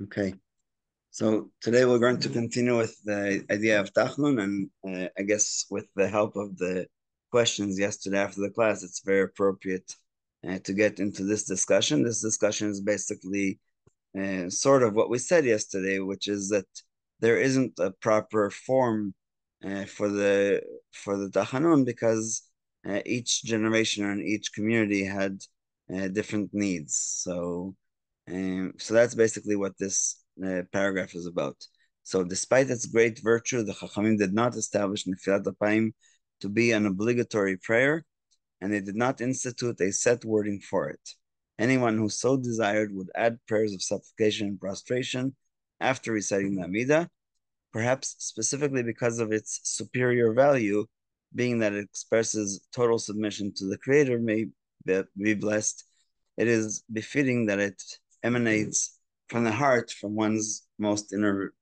Okay. So today we're going to continue with the idea of Tachnun, and uh, I guess with the help of the questions yesterday after the class, it's very appropriate uh, to get into this discussion. This discussion is basically uh, sort of what we said yesterday, which is that there isn't a proper form uh, for the for the Tachanun because uh, each generation and each community had uh, different needs. So um, so that's basically what this uh, paragraph is about. So, despite its great virtue, the Chachamim did not establish Nefilat Apayim to be an obligatory prayer, and they did not institute a set wording for it. Anyone who so desired would add prayers of supplication and prostration after reciting the Amidah, perhaps specifically because of its superior value, being that it expresses total submission to the Creator, may be blessed. It is befitting that it emanates from the heart, from one's most inner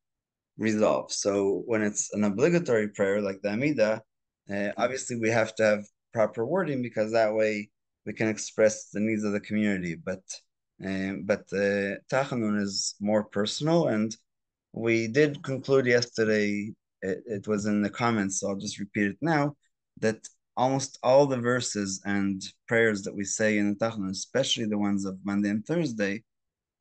resolve. So when it's an obligatory prayer like the Amida, uh, obviously we have to have proper wording because that way we can express the needs of the community. But uh, but the uh, Tachanun is more personal, and we did conclude yesterday. It, it was in the comments, so I'll just repeat it now. That almost all the verses and prayers that we say in the Tachanun, especially the ones of Monday and Thursday,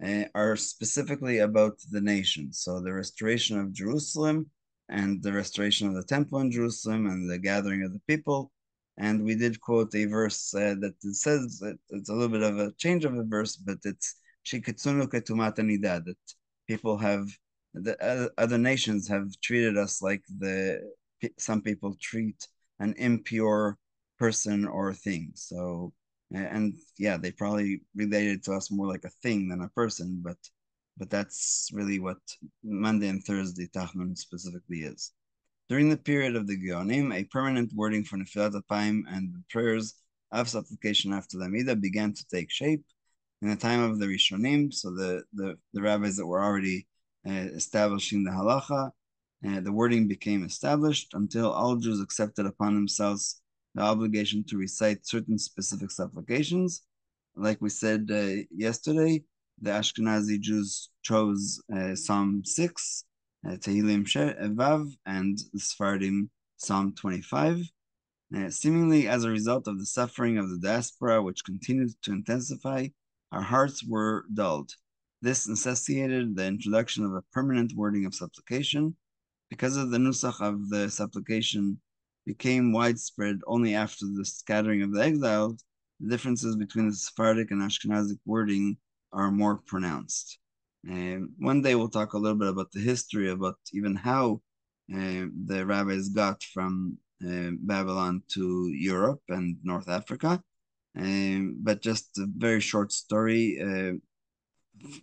uh, are specifically about the nation. So the restoration of Jerusalem and the restoration of the temple in Jerusalem and the gathering of the people. And we did quote a verse uh, that it says that it's a little bit of a change of a verse, but it's Shikitsunu ketumat nida, that people have, the other nations have treated us like the some people treat an impure person or thing. So and yeah, they probably related to us more like a thing than a person, but but that's really what Monday and Thursday Tachnun specifically is. During the period of the Geonim, a permanent wording for Nefilat Apayim and the prayers of supplication after the Amidah began to take shape. In the time of the Rishonim, so the, the, the rabbis that were already uh, establishing the halacha, uh, the wording became established until all Jews accepted upon themselves the obligation to recite certain specific supplications. Like we said uh, yesterday, the Ashkenazi Jews chose uh, Psalm 6, uh, Tehillim and the Sephardim Psalm 25. Uh, seemingly as a result of the suffering of the diaspora, which continued to intensify, our hearts were dulled. This necessitated the introduction of a permanent wording of supplication. Because of the nusach of the supplication became widespread only after the scattering of the exiles, the differences between the Sephardic and Ashkenazic wording are more pronounced. Um, one day we'll talk a little bit about the history, about even how uh, the rabbis got from uh, Babylon to Europe and North Africa. Um, but just a very short story. Uh,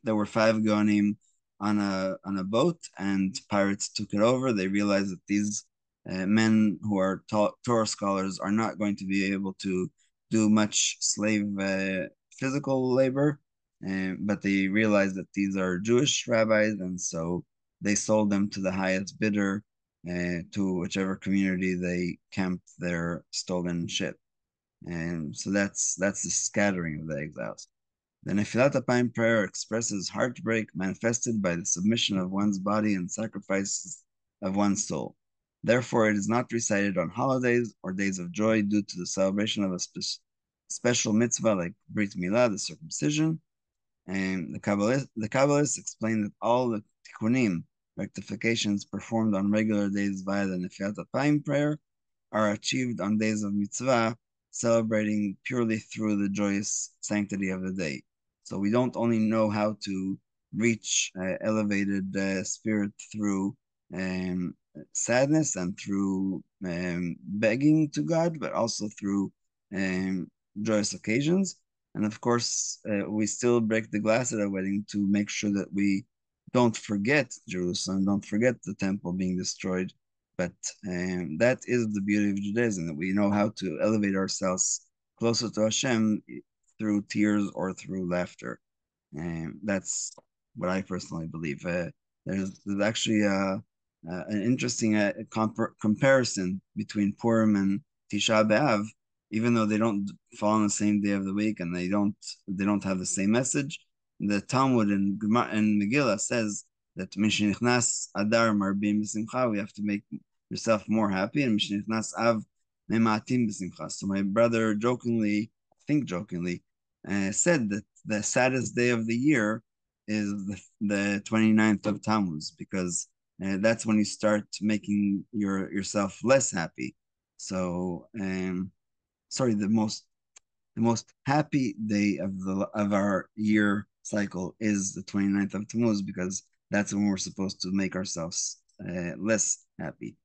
there were five Geonim on a on a boat, and pirates took it over. They realized that these uh, men who are Torah scholars are not going to be able to do much slave uh, physical labor, uh, but they realized that these are Jewish rabbis, and so they sold them to the highest bidder uh, to whichever community they camped their stolen ship. And so that's that's the scattering of the exiles. The Nefilat Apayim prayer expresses heartbreak manifested by the submission of one's body and sacrifices of one's soul. Therefore, it is not recited on holidays or days of joy due to the celebration of a spe- special mitzvah like Brit Milah, the circumcision. And the Kabbalists, the Kabbalists explain that all the tikkunim, rectifications performed on regular days via the Nefilat Apayim prayer, are achieved on days of mitzvah, celebrating purely through the joyous sanctity of the day. So we don't only know how to reach uh, elevated uh, spirit through um, sadness and through um, begging to God, but also through um, joyous occasions. And of course, uh, we still break the glass at a wedding to make sure that we don't forget Jerusalem, don't forget the temple being destroyed. But um, that is the beauty of Judaism, that we know how to elevate ourselves closer to Hashem through tears or through laughter. And that's what I personally believe. Uh, there's, there's actually a, uh, an interesting uh, comp- comparison between Purim and Tisha B'av, even though they don't fall on the same day of the week and they don't they don't have the same message. the Talmud and and Megillah says that Mishnichnas Adar Marbim B'Simcha, we have to make yourself more happy, and Mishnichnas Av Mematim B'Simcha. So my brother jokingly, I think jokingly, uh, said that the saddest day of the year is the, the 29th of Tammuz because uh, that's when you start making your yourself less happy. So, um, sorry, the most the most happy day of the of our year cycle is the 29th of Tammuz because that's when we're supposed to make ourselves uh, less happy.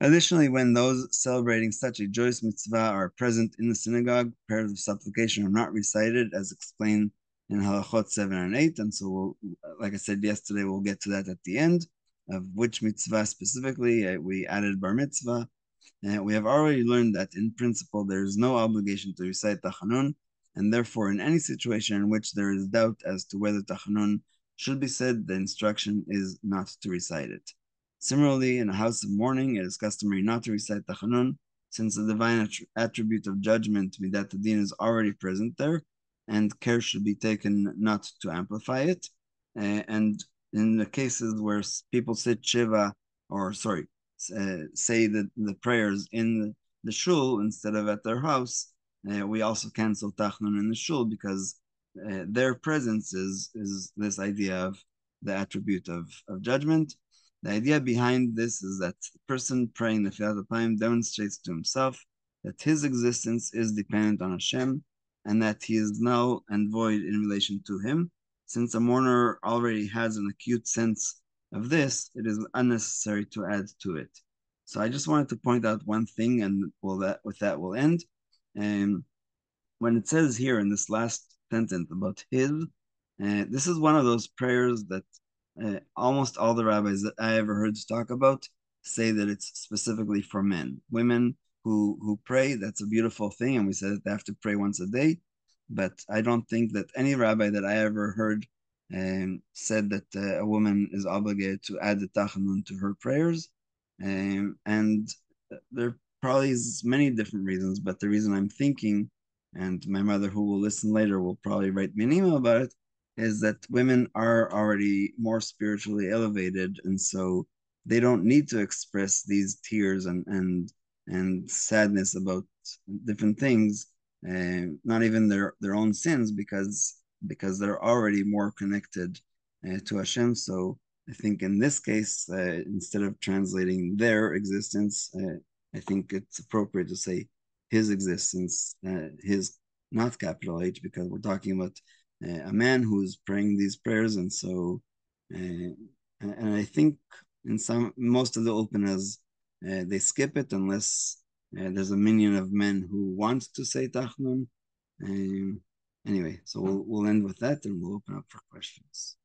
Additionally, when those celebrating such a joyous mitzvah are present in the synagogue, prayers of supplication are not recited as explained in halachot 7 and 8. And so, we'll, like I said yesterday, we'll get to that at the end of which mitzvah specifically. Uh, we added bar mitzvah. Uh, we have already learned that in principle, there is no obligation to recite tachanun, and therefore, in any situation in which there is doubt as to whether tachanun should be said, the instruction is not to recite it. Similarly, in a house of mourning, it is customary not to recite tachanun, since the divine attribute of judgment, midat din, is already present there, and care should be taken not to amplify it. Uh, and in the cases where people sit shiva, or sorry, uh, say the, the prayers in the, shul instead of at their house, uh, we also cancel tachnun in the shul because uh, their presence is is this idea of the attribute of, of judgment. The idea behind this is that the person praying the Fiat demonstrates to himself that his existence is dependent on Hashem and that he is null and void in relation to him. Since a mourner already has an acute sense of this, it is unnecessary to add to it. So I just wanted to point out one thing, and well, that with that we'll end. And um, when it says here in this last sentence about his, uh, this is one of those prayers that uh, almost all the rabbis that I ever heard talk about say that it's specifically for men. Women who who pray, that's a beautiful thing, and we said that they have to pray once a day. But I don't think that any rabbi that I ever heard um, said that uh, a woman is obligated to add the tachanun to her prayers. Um, and there probably is many different reasons, but the reason I'm thinking, and my mother who will listen later will probably write me an email about it, is that women are already more spiritually elevated, and so they don't need to express these tears and and and sadness about different things, uh, not even their their own sins, because because they're already more connected uh, to Hashem. So I think in this case, uh, instead of translating their existence, uh, I think it's appropriate to say his existence, uh, his not capital H, because we're talking about uh, a man who's praying these prayers, and so, and I think in some most of the uh, they skip it unless there's a minyan of men who want to say tachnun. Um, anyway, so we'll, we'll end with that and we'll open up for questions.